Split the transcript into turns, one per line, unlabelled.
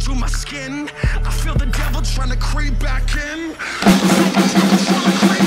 through my skin. I feel the devil trying to creep back in.